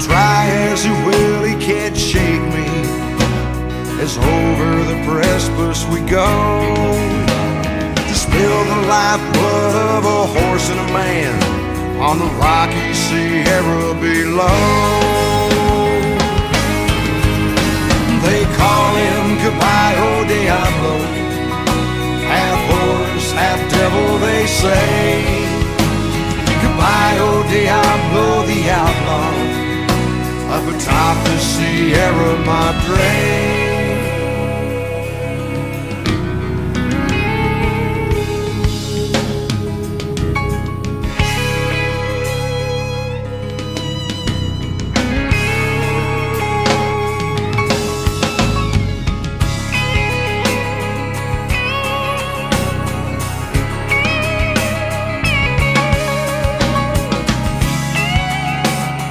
Try as he will, he can't shake me. As over the precipice we go, to spill the lifeblood of a horse and a man on the rocky Sierra below. They call him Caballo oh, Diablo, half horse, half devil, they say. The Sierra Madre.